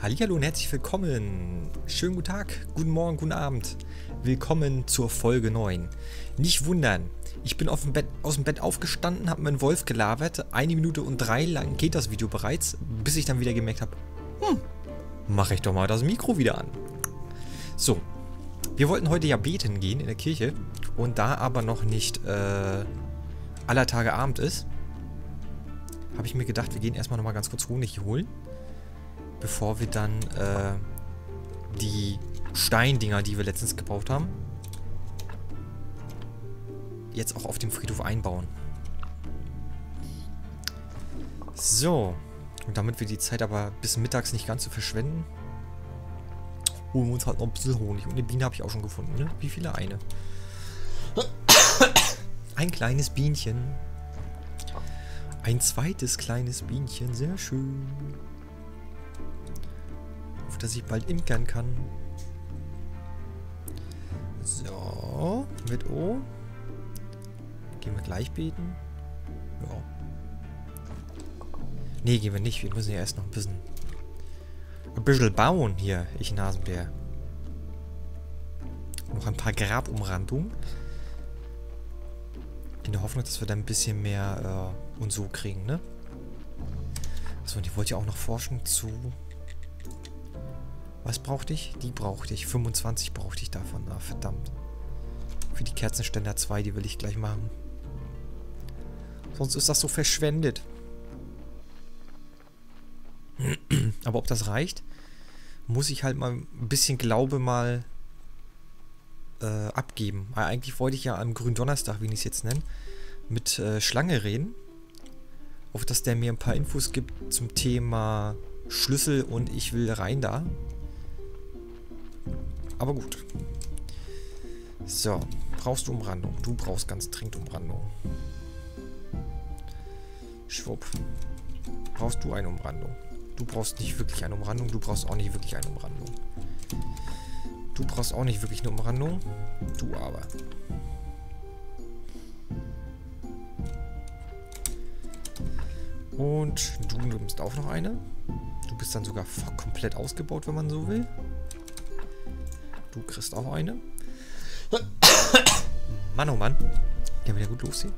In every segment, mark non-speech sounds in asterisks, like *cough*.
Hallihallo und herzlich willkommen. Schönen guten Tag, guten Morgen, guten Abend. Willkommen zur Folge 9. Nicht wundern, ich bin dem Bett, aus dem Bett aufgestanden, habe meinen Wolf gelabert. Eine Minute und drei lang geht das Video bereits, bis ich dann wieder gemerkt habe, hm, mache ich doch mal das Mikro wieder an. So, wir wollten heute ja beten gehen in der Kirche. Und da aber noch nicht äh, aller Tage Abend ist, habe ich mir gedacht, wir gehen erstmal nochmal ganz kurz Honig holen bevor wir dann äh, die Steindinger, die wir letztens gebraucht haben, jetzt auch auf dem Friedhof einbauen. So. Und damit wir die Zeit aber bis mittags nicht ganz so verschwenden, holen wir uns halt noch ein bisschen Honig. Und eine Biene habe ich auch schon gefunden, ne? Wie viele? Eine. Ein kleines Bienchen. Ein zweites kleines Bienchen. Sehr schön dass ich bald imkern kann. So, mit O. Gehen wir gleich beten? Ja. Nee, gehen wir nicht. Wir müssen ja erst noch ein bisschen... Ein bisschen bauen hier, ich Nasenbär. Noch ein paar Grabumrandungen. In der Hoffnung, dass wir da ein bisschen mehr äh, und so kriegen, ne? Achso, und ich wollte ja auch noch forschen zu was brauchte ich? Die brauchte ich. 25 brauchte ich davon. Ah, verdammt. Für die Kerzenständer 2, die will ich gleich machen. Sonst ist das so verschwendet. *clears throat* Aber ob das reicht, muss ich halt mal ein bisschen Glaube mal äh, abgeben. Weil eigentlich wollte ich ja am Gründonnerstag, wie ich es jetzt nenne, mit äh, Schlange reden. Auf dass der mir ein paar Infos gibt zum Thema Schlüssel und ich will rein da. Aber gut. So, brauchst du Umrandung? Du brauchst ganz dringend Umrandung. Schwupp. Brauchst du eine Umrandung? Du brauchst nicht wirklich eine Umrandung, du brauchst auch nicht wirklich eine Umrandung. Du brauchst auch nicht wirklich eine Umrandung. Du aber. Und du nimmst auch noch eine. Du bist dann sogar komplett ausgebaut, wenn man so will. Du kriegst auch eine. *coughs* Mann, oh Mann. Ja, wieder gut los hier.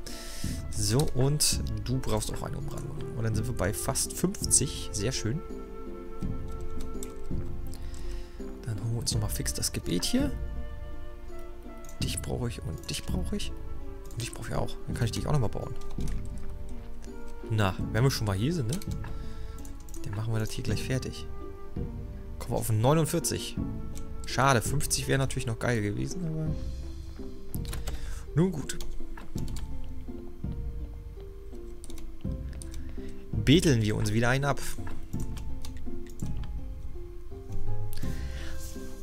So, und du brauchst auch eine Umrandung. Und dann sind wir bei fast 50. Sehr schön. Dann holen wir uns nochmal fix das Gebet hier. Dich brauche ich und dich brauche ich. Und dich brauche ich auch. Dann kann ich dich auch nochmal bauen. Na, wenn wir schon mal hier sind, ne? Dann machen wir das hier gleich fertig. Kommen wir auf 49. Schade, 50 wäre natürlich noch geil gewesen, aber... Nun gut. Beteln wir uns wieder einen ab.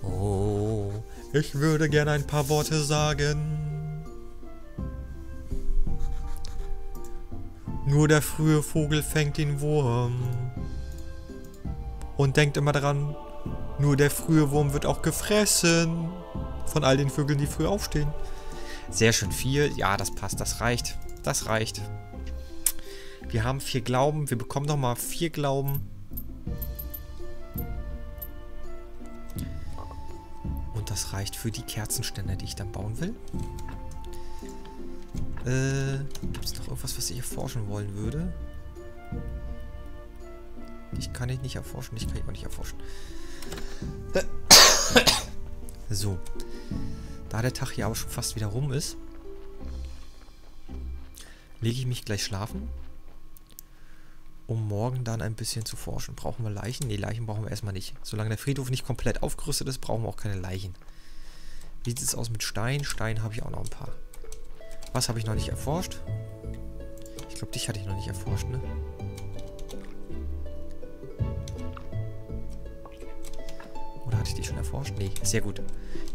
Oh, ich würde gerne ein paar Worte sagen. Nur der frühe Vogel fängt den Wurm. Und denkt immer daran, nur der frühe Wurm wird auch gefressen. Von all den Vögeln, die früh aufstehen. Sehr schön. Vier. Ja, das passt. Das reicht. Das reicht. Wir haben vier Glauben. Wir bekommen nochmal vier Glauben. Und das reicht für die Kerzenständer, die ich dann bauen will. Äh, gibt es noch irgendwas, was ich erforschen wollen würde? Ich kann ich nicht erforschen. Ich kann ich auch nicht erforschen. So. Da der Tag hier aber schon fast wieder rum ist, lege ich mich gleich schlafen, um morgen dann ein bisschen zu forschen. Brauchen wir Leichen? Ne, Leichen brauchen wir erstmal nicht. Solange der Friedhof nicht komplett aufgerüstet ist, brauchen wir auch keine Leichen. Wie sieht es aus mit Stein? Stein habe ich auch noch ein paar. Was habe ich noch nicht erforscht? Ich glaube, dich hatte ich noch nicht erforscht, ne? Hatte ich die schon erforscht? Nee, sehr gut.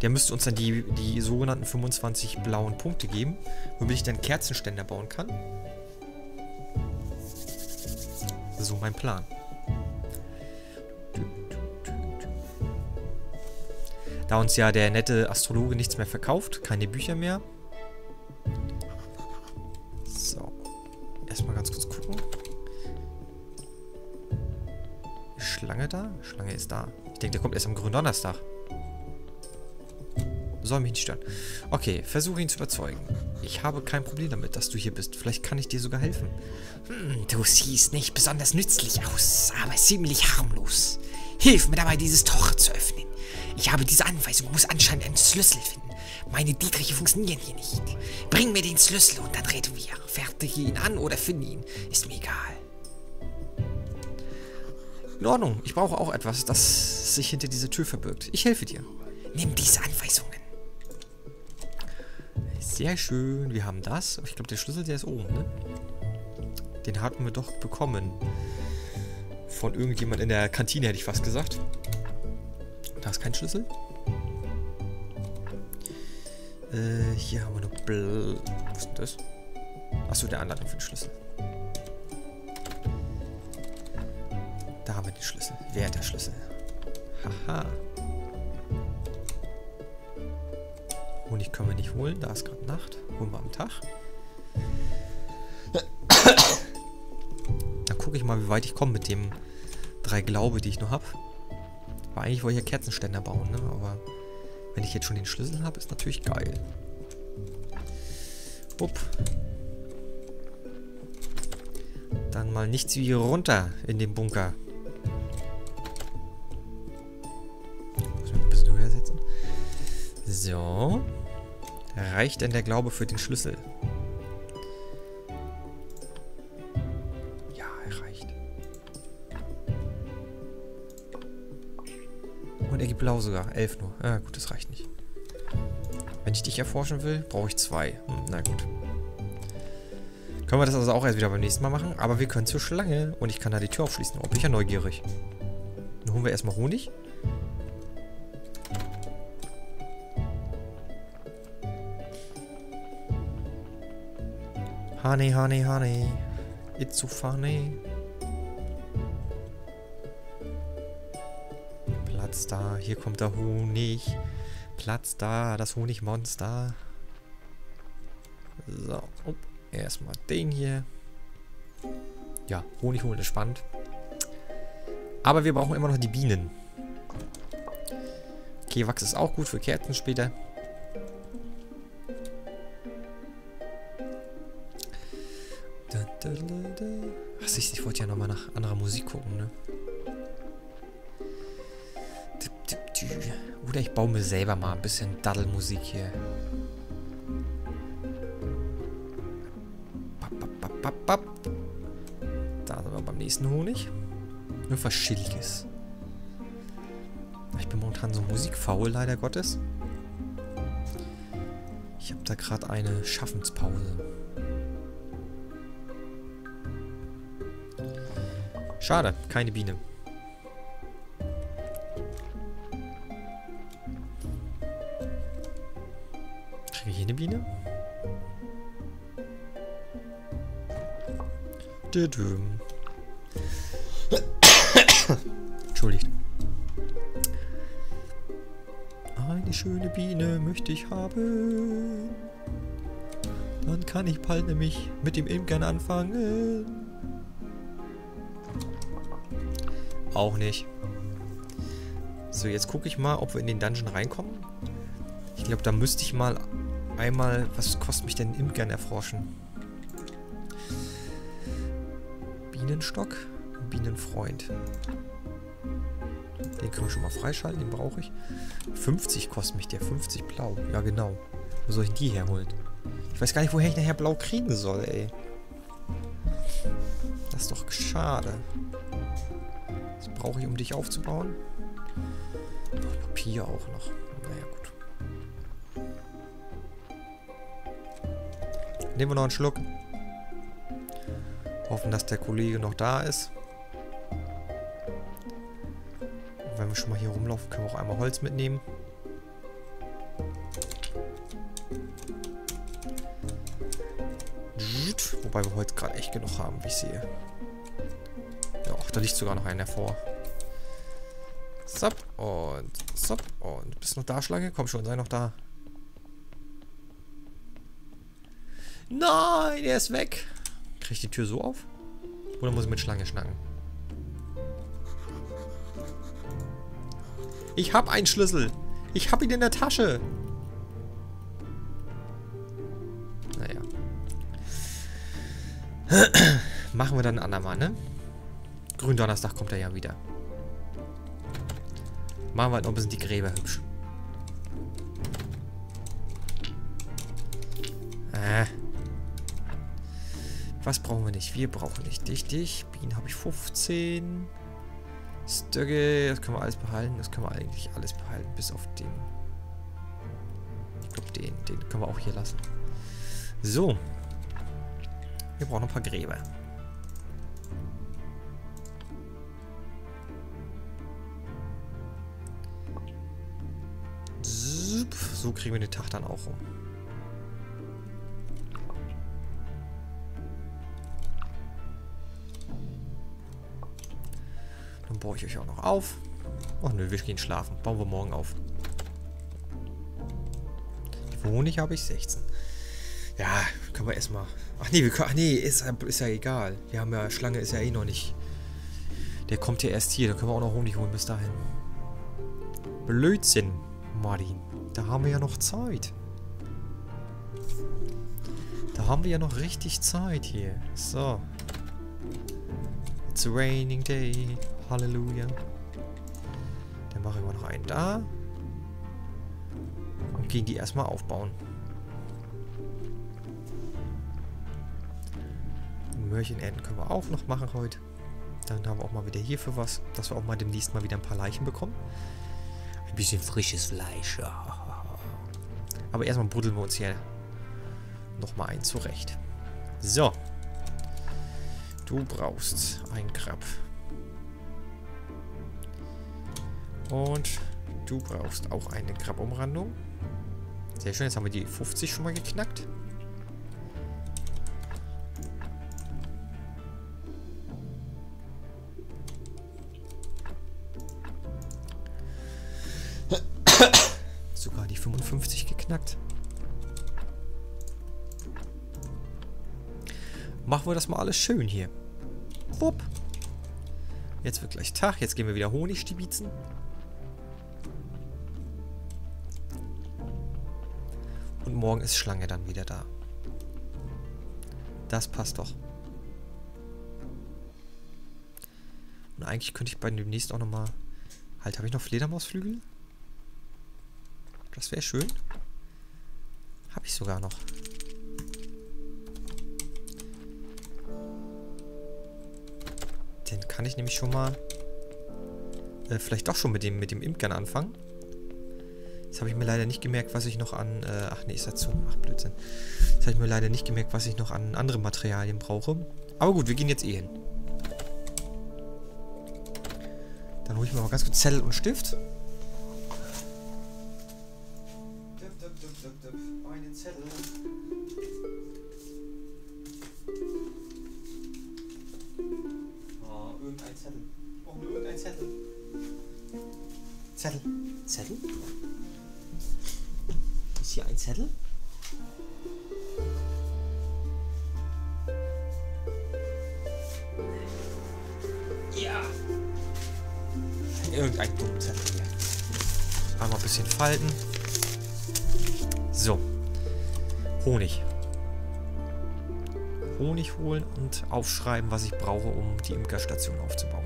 Der müsste uns dann die, die sogenannten 25 blauen Punkte geben, womit ich dann Kerzenständer bauen kann. So mein Plan. Da uns ja der nette Astrologe nichts mehr verkauft, keine Bücher mehr. So. Erstmal ganz kurz gucken. Schlange da? Schlange ist da. Denke, der kommt erst am grünen Donnerstag. Soll mich nicht stören. Okay, versuche ihn zu überzeugen. Ich habe kein Problem damit, dass du hier bist. Vielleicht kann ich dir sogar helfen. Hm, du siehst nicht besonders nützlich aus, aber ziemlich harmlos. Hilf mir dabei, dieses Tor zu öffnen. Ich habe diese Anweisung, muss anscheinend einen Schlüssel finden. Meine Dietriche funktionieren hier nicht. Bring mir den Schlüssel und dann reden wir. Fertige ihn an oder finde ihn. Ist mir egal. In Ordnung. Ich brauche auch etwas, das sich hinter dieser Tür verbirgt. Ich helfe dir. Nimm diese Anweisungen. Sehr schön. Wir haben das. Ich glaube, der Schlüssel, der ist oben, ne? Den hatten wir doch bekommen. Von irgendjemand in der Kantine, hätte ich fast gesagt. Da ist kein Schlüssel. Äh, hier haben wir noch Bl... Was ist denn das? Achso, der Anleitung für den Schlüssel. Da haben wir den Schlüssel. Wer hat der Schlüssel? Haha. Honig können wir nicht holen. Da ist gerade Nacht. Holen wir am Tag. Dann gucke ich mal, wie weit ich komme mit dem drei Glaube, die ich noch habe. Aber eigentlich wollte ich ja Kerzenständer bauen, ne? Aber wenn ich jetzt schon den Schlüssel habe, ist natürlich geil. Bupp. Dann mal nichts wie runter in den Bunker. Reicht denn der Glaube für den Schlüssel? Ja, er reicht. Und er gibt blau sogar. Elf nur. Ah, gut, das reicht nicht. Wenn ich dich erforschen will, brauche ich zwei. Hm, na gut. Können wir das also auch erst wieder beim nächsten Mal machen. Aber wir können zur Schlange. Und ich kann da die Tür aufschließen. Oh, bin ich ja neugierig. Dann holen wir erstmal Honig. Honey, honey, honey. It's so funny. Platz da. Hier kommt der Honig. Platz da. Das Honigmonster. So. Oh, erstmal den hier. Ja, Honig holen ist spannend. Aber wir brauchen immer noch die Bienen. Okay, Wachs ist auch gut für Kerzen später. Ach, siehst ich wollte ja nochmal nach anderer Musik gucken, ne? Oder ich baue mir selber mal ein bisschen Daddelmusik hier. Da sind wir beim nächsten Honig. Nur was Chilliges. Ich bin momentan so musikfaul, leider Gottes. Ich habe da gerade eine Schaffenspause. Schade, keine Biene. Kriege ich hier eine Biene? Entschuldigt. Eine schöne Biene möchte ich haben. Dann kann ich bald nämlich mit dem Imkern anfangen. Auch nicht. So, jetzt gucke ich mal, ob wir in den Dungeon reinkommen. Ich glaube, da müsste ich mal einmal... Was kostet mich denn Imkern erforschen? Bienenstock? Bienenfreund. Den können wir schon mal freischalten, den brauche ich. 50 kostet mich der, 50 blau. Ja, genau. Wo soll ich die herholen? Ich weiß gar nicht, woher ich nachher blau kriegen soll, ey. Das ist doch schade. Brauche ich, um dich aufzubauen. Oh, Papier auch noch. Naja, gut. Nehmen wir noch einen Schluck. Hoffen, dass der Kollege noch da ist. Und wenn wir schon mal hier rumlaufen, können wir auch einmal Holz mitnehmen. Wobei wir heute gerade echt genug haben, wie ich sehe. Ja, da liegt sogar noch einer vor. Zap und zap und bist noch da, Schlange? Komm schon, sei noch da. Nein, er ist weg. Krieg ich die Tür so auf? Oder muss ich mit Schlange schnacken? Ich hab einen Schlüssel. Ich hab ihn in der Tasche. Naja. *clears throat* Machen wir dann ein andermal, ne? Gründonnerstag kommt er ja wieder. Machen wir halt noch ein bisschen die Gräber hübsch. Äh. Was brauchen wir nicht? Wir brauchen nicht dich, dich. Bienen habe ich 15. Stöcke, das können wir alles behalten. Das können wir eigentlich alles behalten, bis auf den. Ich glaube, den, den können wir auch hier lassen. So. Wir brauchen ein paar Gräber. So kriegen wir den Tag dann auch rum. Dann baue ich euch auch noch auf. Ach nö, wir gehen schlafen. Bauen wir morgen auf. Honig habe ich 16. Ja, können wir erstmal... Ach nee, wir können, ach nee ist, ist ja egal. Wir haben ja... Schlange ist ja eh noch nicht... Der kommt ja erst hier. Da können wir auch noch Honig holen bis dahin. Blödsinn, Martin. Da haben wir ja noch Zeit. Da haben wir ja noch richtig Zeit hier. So. It's a raining day. Halleluja. Dann machen wir noch einen da. Und gehen die erstmal aufbauen. Mörchenenden können wir auch noch machen heute. Dann haben wir auch mal wieder hierfür was, dass wir auch mal demnächst mal wieder ein paar Leichen bekommen. Ein bisschen frisches Fleisch. Aber erstmal buddeln wir uns hier nochmal ein zurecht. So. Du brauchst einen Krab. Und du brauchst auch eine Krabumrandung. Sehr schön, jetzt haben wir die 50 schon mal geknackt. Machen wir das mal alles schön hier. Wupp. Jetzt wird gleich Tag. Jetzt gehen wir wieder Honig stibitzen. Und morgen ist Schlange dann wieder da. Das passt doch. Und eigentlich könnte ich bei demnächst auch nochmal... Halt, habe ich noch Fledermausflügel? Das wäre schön. Habe ich sogar noch. Den kann ich nämlich schon mal... Äh, vielleicht doch schon mit dem, mit dem Imkern anfangen. Jetzt habe ich mir leider nicht gemerkt, was ich noch an... Äh, ach nee, ist dazu. Ach, Blödsinn. Jetzt habe ich mir leider nicht gemerkt, was ich noch an anderen Materialien brauche. Aber gut, wir gehen jetzt eh hin. Dann hole ich mir mal ganz kurz Zettel und Stift. Ja. Irgendein hier. Einmal ein bisschen falten. So. Honig. Honig holen und aufschreiben, was ich brauche, um die Imkerstation aufzubauen.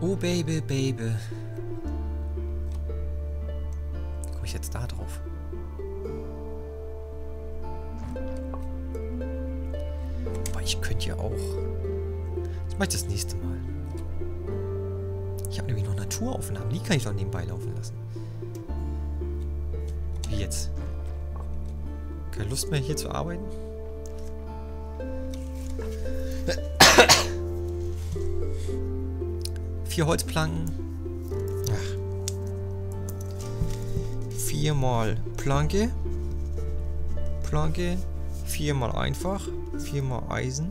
Oh, Baby, Baby. Kann ich doch nebenbei laufen lassen. Wie jetzt? Keine Lust mehr hier zu arbeiten? Vier Holzplanken. Ach. Viermal Planke. Planke. Viermal einfach. Viermal Eisen.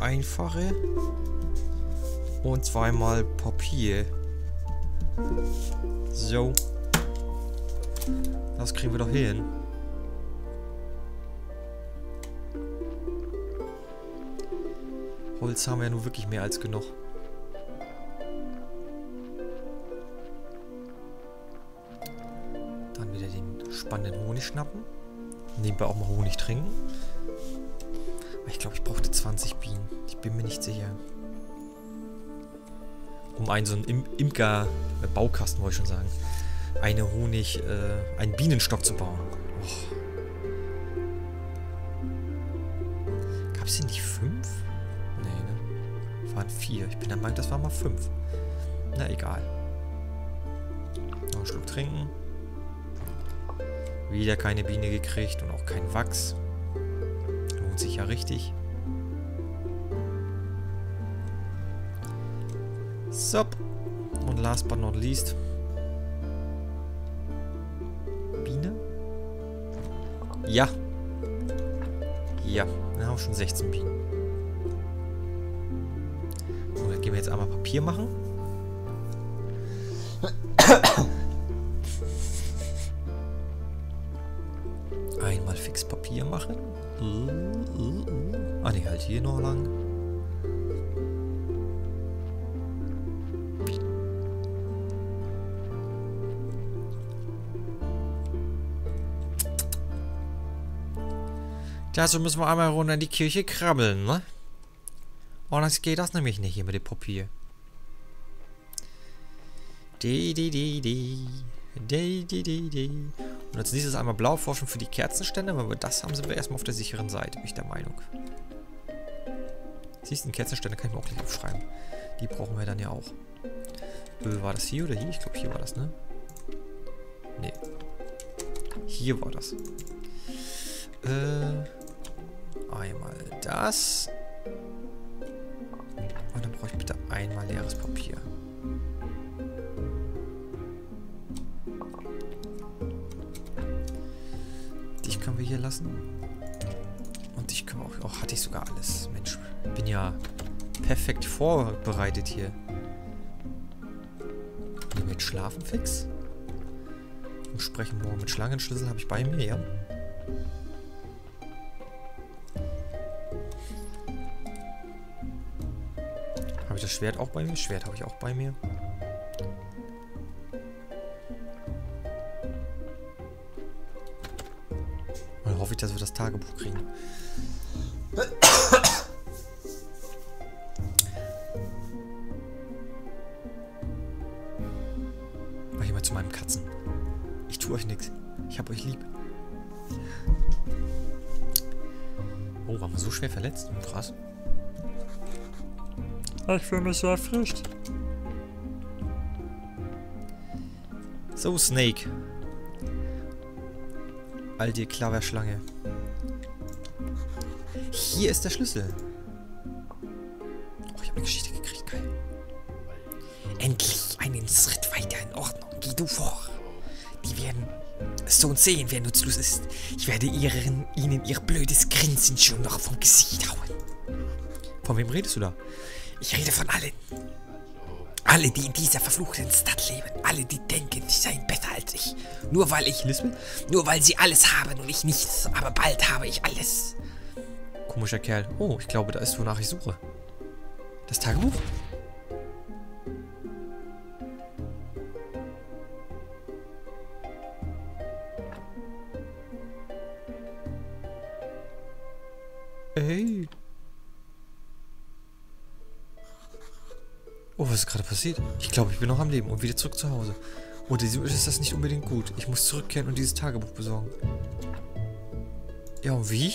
Einfache. Und zweimal Papier. So. Das kriegen wir doch hin. Holz haben wir ja nur wirklich mehr als genug. Dann wieder den spannenden Honig schnappen. Nebenbei auch mal Honig trinken. Ich glaube, ich brauchte 20 Bienen. Ich bin mir nicht sicher. Um einen so einen Im Imker-Baukasten, wollte ich schon sagen. Eine Honig, äh, einen Bienenstock zu bauen. Och. Gab es hier nicht fünf? Nee, ne? Waren vier. Ich bin der Meinung, das waren mal fünf. Na, egal. Noch einen Schluck trinken. Wieder keine Biene gekriegt und auch kein Wachs. Lohnt sich ja richtig. So. Und last but not least. Biene? Ja. Ja, dann haben wir schon 16 Bienen. So, dann gehen wir jetzt einmal Papier machen. Dazu müssen wir einmal runter in die Kirche krabbeln, ne? Und das geht das nämlich nicht hier mit dem Papier. Die, die, die, die. Die, die, die, die. Und als nächstes einmal blau forschen für die Kerzenstände. Wenn wir das haben, sind wir erstmal auf der sicheren Seite, bin ich der Meinung. Siehst du, Kerzenstände kann ich mir auch gleich aufschreiben. Die brauchen wir dann ja auch. War das hier oder hier? Ich glaube, hier war das, ne? Nee. Hier war das. Äh, einmal das. Und dann brauche ich bitte einmal leeres Papier. Dich können wir hier lassen. Und dich können wir auch... Oh, hatte ich sogar alles. Mensch, bin ja perfekt vorbereitet hier. Nehmen wir jetzt Schlafen fix. Und sprechen morgen mit Schlangenschlüssel habe ich bei mir, ja. Schwert auch bei mir? Schwert habe ich auch bei mir. Dann hoffe ich, dass wir das Tagebuch kriegen. Mach ich mal zu meinem Katzen. Ich tue euch nichts. Ich hab euch lieb. Oh, waren wir so schwer verletzt? Krass. Ich fühle mich so erfrischt. So, Snake. Alte Klaverschlange. Hier ist der Schlüssel. Oh, ich habe eine Geschichte gekriegt. Geil. Endlich einen Schritt weiter in Ordnung. Geh du vor. Die werden so sehen, wer nutzlos ist. Ich werde ihren, ihnen ihr blödes Grinsen schon noch vom Gesicht hauen. Von wem redest du da? Ich rede von allen. Alle, die in dieser verfluchten Stadt leben. Alle, die denken, sie seien besser als ich. Nur weil ich... Lispel? Nur weil sie alles haben und ich nichts. Aber bald habe ich alles. Komischer Kerl. Oh, ich glaube, da ist, wonach ich suche. Das Tagebuch? Glaube, ich bin noch am Leben und wieder zurück zu Hause. Und ist das nicht unbedingt gut. Ich muss zurückkehren und dieses Tagebuch besorgen. Ja, und wie?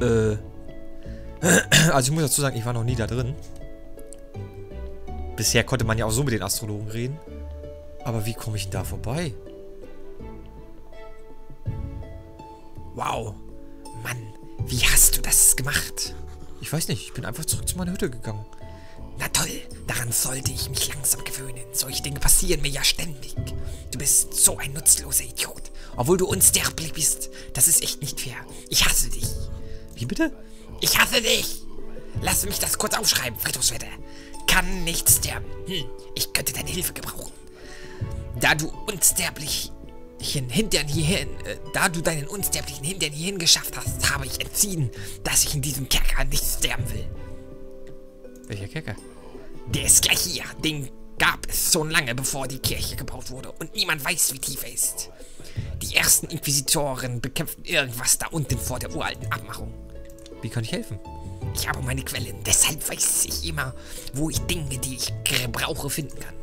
Äh. Also ich muss dazu sagen, ich war noch nie da drin. Bisher konnte man ja auch so mit den Astrologen reden. Aber wie komme ich denn da vorbei? Wow. Mann, wie hast du das gemacht? Ich weiß nicht, ich bin einfach zurück zu meiner Hütte gegangen. Na toll, daran sollte ich mich langsam gewöhnen. Solche Dinge passieren mir ja ständig. Du bist so ein nutzloser Idiot. Obwohl du unsterblich bist. Das ist echt nicht fair. Ich hasse dich. Wie bitte? Ich hasse dich. Lass mich das kurz aufschreiben, Friedhofswetter. Kann nicht sterben. Hm, ich könnte deine Hilfe gebrauchen. Da du unsterblich Hintern hierhin, äh, da du deinen unsterblichen Hintern hierhin geschafft hast, habe ich entschieden, dass ich in diesem Kerker nicht sterben will. Welcher Kerker? Der ist gleich hier. Den gab es schon lange, bevor die Kirche gebaut wurde. Und niemand weiß, wie tief er ist. Die ersten Inquisitoren bekämpften irgendwas da unten vor der uralten Abmachung. Wie kann ich helfen? Ich habe meine Quellen, deshalb weiß ich immer, wo ich Dinge, die ich brauche, finden kann.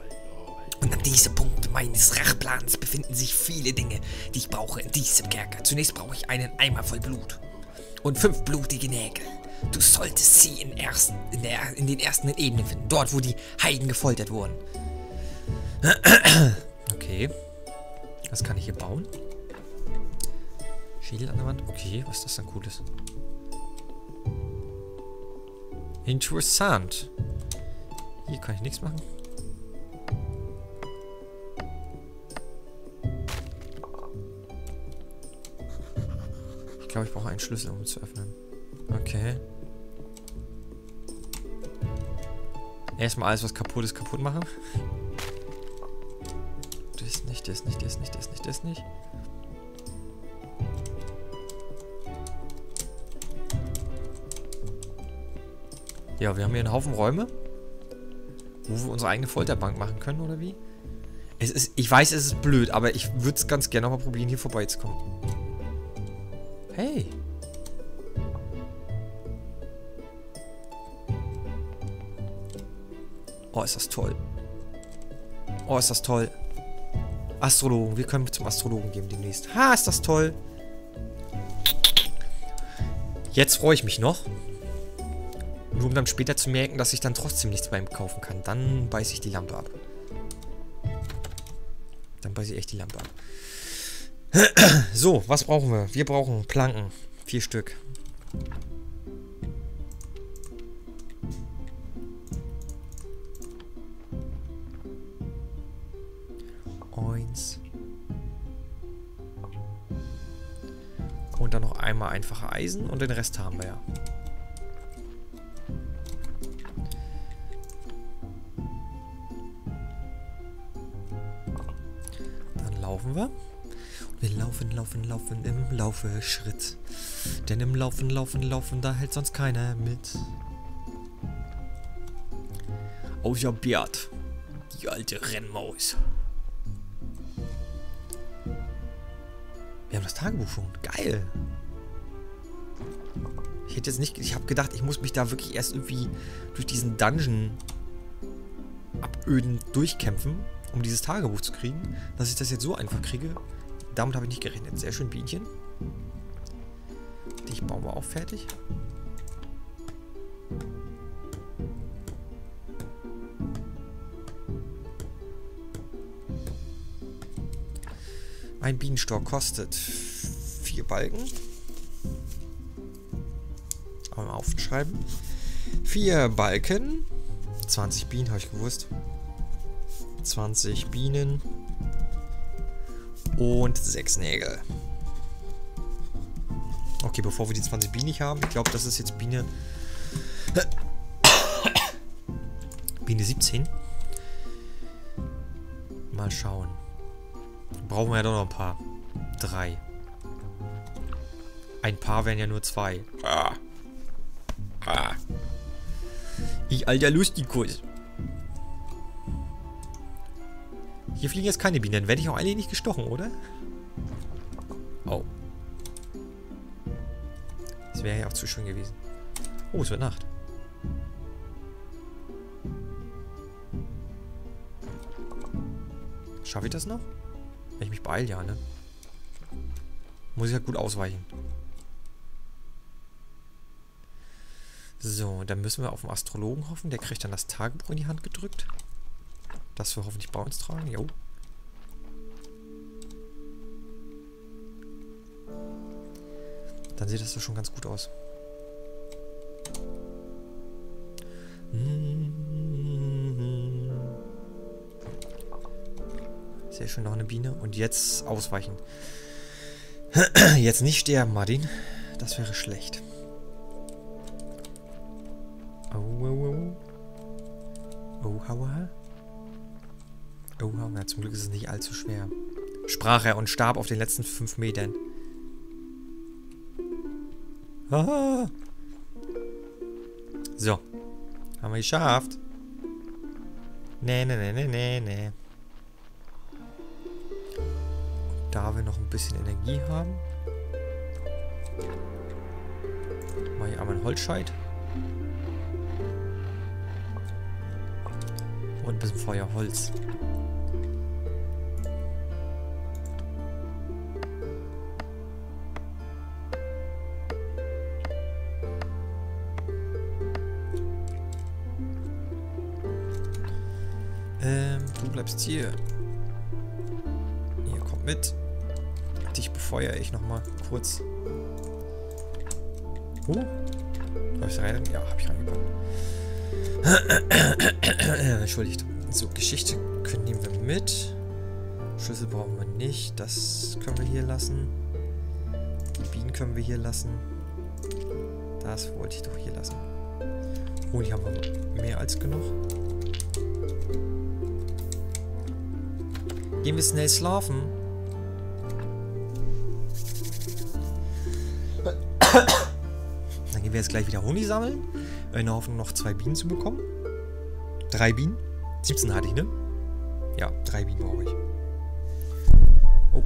Und an diesem Punkt meines Rachplans befinden sich viele Dinge, die ich brauche in diesem Kerker. Zunächst brauche ich einen Eimer voll Blut und fünf blutige Nägel. Du solltest sie in, ersten, in, der, in den ersten Ebenen finden, dort, wo die Heiden gefoltert wurden. *coughs* Okay. Was kann ich hier bauen? Schädel an der Wand? Okay, was ist das denn Cooles? Interessant. Hier kann ich nichts machen. Glaube, ich brauche einen Schlüssel, um zu öffnen. Okay. Erstmal alles, was kaputt ist, kaputt machen. Das nicht, das nicht, das nicht, das nicht, das nicht. Ja, wir haben hier einen Haufen Räume, wo wir unsere eigene Folterbank machen können, oder wie? Es ist, ich weiß, es ist blöd, aber ich würde es ganz gerne nochmal probieren, hier vorbeizukommen. Hey. Oh, ist das toll. Oh, ist das toll. Astrologen. Wir können zum Astrologen gehen demnächst. Ha, ist das toll. Jetzt freue ich mich noch. Nur um dann später zu merken, dass ich dann trotzdem nichts bei ihm kaufen kann. Dann beiße ich die Lampe ab. Dann beiße ich echt die Lampe ab. *clears throat* So, was brauchen wir? Wir brauchen Planken. Vier Stück. Eins. Und dann noch einmal einfache Eisen und den Rest haben wir ja. Dann laufen wir. Wir laufen, laufen, laufen im Laufeschritt. Denn im Laufen, Laufen, Laufen, da hält sonst keiner mit. Außer Beat. Die alte Rennmaus. Wir haben das Tagebuch schon. Geil. Ich hätte jetzt nicht... Ich habe gedacht, ich muss mich da wirklich erst irgendwie durch diesen Dungeon aböden durchkämpfen, um dieses Tagebuch zu kriegen. Dass ich das jetzt so einfach kriege, damit habe ich nicht gerechnet. Sehr schön, Bienchen. Dich bauen wir auch fertig. Ein Bienenstock kostet vier Balken. Aber mal aufschreiben. Vier Balken. 20 Bienen, habe ich gewusst. 20 Bienen. Und sechs Nägel. Okay, bevor wir die 20 Bienen nicht haben, ich glaube, das ist jetzt Biene... *coughs* Biene 17. Mal schauen. Brauchen wir ja doch noch ein paar. Drei. Ein paar wären ja nur zwei. Ah. Ah. Ich alter Lustikus. Hier fliegen jetzt keine Bienen. Dann werde ich auch eigentlich nicht gestochen, oder? Oh. Das wäre ja auch zu schön gewesen. Oh, es wird Nacht. Schaffe ich das noch? Wenn ich mich beeile, ja, ne? Muss ich halt gut ausweichen. So, dann müssen wir auf den Astrologen hoffen. Der kriegt dann das Tagebuch in die Hand gedrückt. Das wir hoffentlich bei uns tragen. Jo. Dann sieht das doch schon ganz gut aus. Sehr schön, noch eine Biene. Und jetzt ausweichen. *clears throat* Jetzt nicht sterben, Martin. Das wäre schlecht. Oh, oh, oh. Oh, hauer. Oh, ja, zum Glück ist es nicht allzu schwer. Sprach er und starb auf den letzten fünf Metern. Ah. So. Haben wir geschafft. Nee, nee, nee, nee, nee, nee. Da wir noch ein bisschen Energie haben. Mache ich einmal einen Holzscheit. Und ein bisschen Feuerholz. Ähm, du bleibst hier. Hier, kommt mit. Dich befeuere ich nochmal kurz. Oh. Hab ich rein? Ja, hab ich reingepackt. Entschuldigt. So, Geschichte können nehmen wir mit. Schlüssel brauchen wir nicht. Das können wir hier lassen. Die Bienen können wir hier lassen. Das wollte ich doch hier lassen. Oh, die haben wir mehr als genug. Gehen wir schnell schlafen. Dann gehen wir jetzt gleich wieder Honig sammeln. In der Hoffnung, noch zwei Bienen zu bekommen. Drei Bienen. 17 hatte ich, ne? Ja, drei Bienen brauche ich. Oh.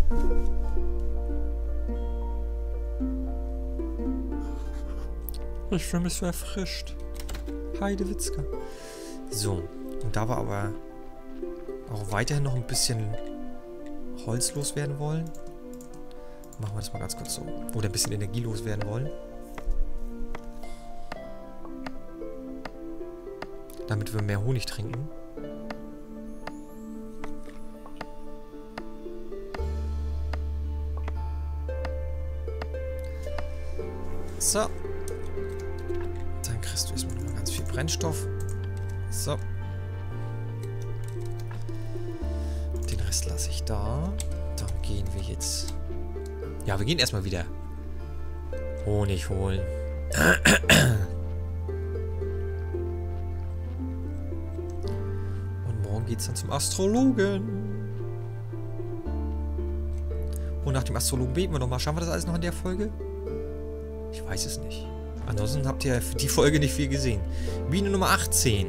Ich fühle mich so erfrischt. Heide Witzka. So, und da wir aber auch weiterhin noch ein bisschen Holz loswerden wollen, machen wir das mal ganz kurz so. Oder ein bisschen Energie loswerden wollen. Damit wir mehr Honig trinken. So. Dann kriegst du erstmal nochmal ganz viel Brennstoff. So. Den Rest lasse ich da. Dann gehen wir jetzt... Ja, wir gehen erstmal wieder Honig holen. Geht's dann zum Astrologen. Und nach dem Astrologen beten wir nochmal. Schaffen wir das alles noch in der Folge? Ich weiß es nicht. Ansonsten habt ihr für die Folge nicht viel gesehen. Biene Nummer 18.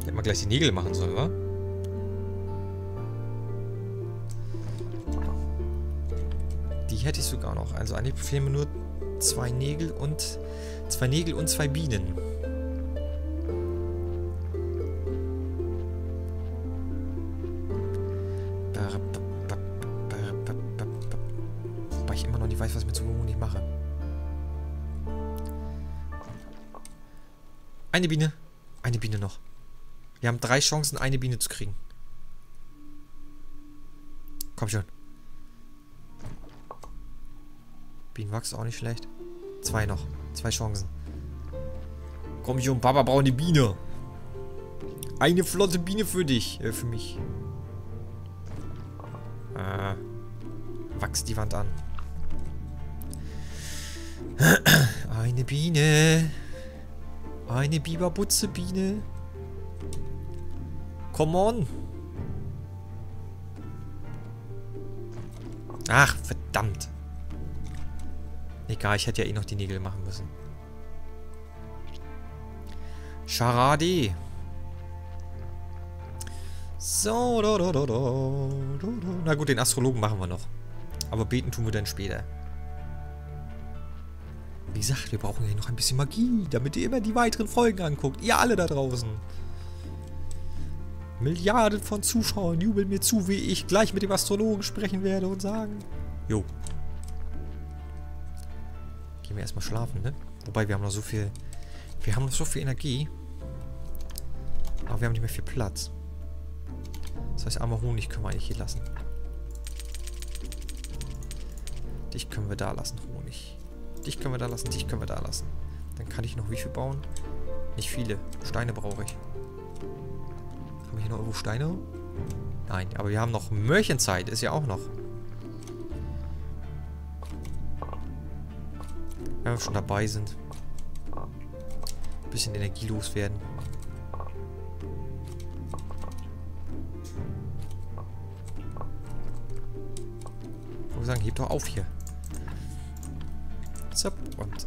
Hätte man gleich die Nägel machen sollen, wa? Die hätte ich sogar noch. Also eigentlich fehlen mir nur zwei Nägel und zwei Nägel und zwei Bienen. Eine Biene. Eine Biene noch. Wir haben drei Chancen, eine Biene zu kriegen. Komm schon. Bienenwachs auch nicht schlecht. Zwei noch. Zwei Chancen. Komm schon, Papa braucht eine Biene. Eine flotte Biene für dich. Äh, für mich. Äh, wachs die Wand an. *clears throat* Eine Biene. Eine Biberbutze-Biene. Come on. Ach, verdammt. Egal, ich hätte ja eh noch die Nägel machen müssen. Charade. So, do, do, do. Na gut, den Astrologen machen wir noch. Aber beten tun wir dann später. Wie gesagt, wir brauchen ja noch ein bisschen Magie, damit ihr immer die weiteren Folgen anguckt. Ihr alle da draußen. Milliarden von Zuschauern jubeln mir zu, wie ich gleich mit dem Astrologen sprechen werde und sagen... Jo. Gehen wir erstmal schlafen, ne? Wobei, wir haben noch so viel... Wir haben noch so viel Energie. Aber wir haben nicht mehr viel Platz. Das heißt, armer Honig können wir eigentlich hier lassen. Dich können wir da lassen, Honig. Dich können wir da lassen, dich können wir da lassen. Dann kann ich noch wie viel bauen? Nicht viele. Steine brauche ich. Haben wir hier noch irgendwo Steine? Nein, aber wir haben noch Möhrchenzeit. Ist ja auch noch. Wenn wir schon dabei sind. Bisschen Energie loswerden. Ich würde sagen, hebt doch auf hier. Zup und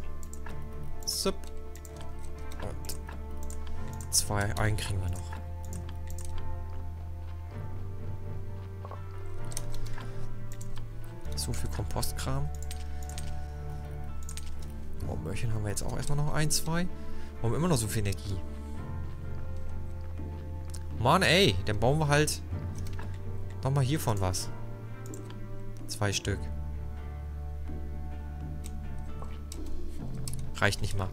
zup. Und zwei einen kriegen wir noch. So viel Kompostkram. Möhrchen haben wir jetzt auch erstmal noch ein, zwei. Warum immer noch so viel Energie? Mann, ey, dann bauen wir halt nochmal hiervon was. Zwei Stück. Reicht nicht mal.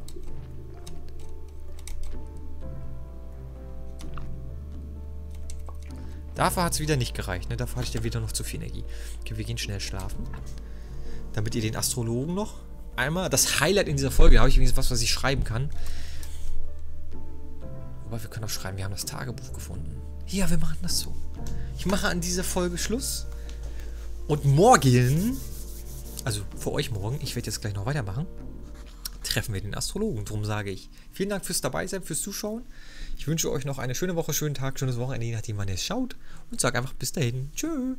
Dafür hat es wieder nicht gereicht, ne? Dafür hatte ich ja wieder noch zu viel Energie. Okay, wir gehen schnell schlafen. Damit ihr den Astrologen noch einmal... Das Highlight in dieser Folge, da habe ich übrigens was, was ich schreiben kann. Wobei, wir können auch schreiben, wir haben das Tagebuch gefunden. Ja, wir machen das so. Ich mache an dieser Folge Schluss. Und morgen, also für euch morgen, ich werde jetzt gleich noch weitermachen, treffen wir den Astrologen. Drum sage ich, vielen Dank fürs Dabeisein, fürs Zuschauen. Ich wünsche euch noch eine schöne Woche, schönen Tag, schönes Wochenende, je nachdem, wann ihr es schaut. Und sage einfach bis dahin. Tschüss.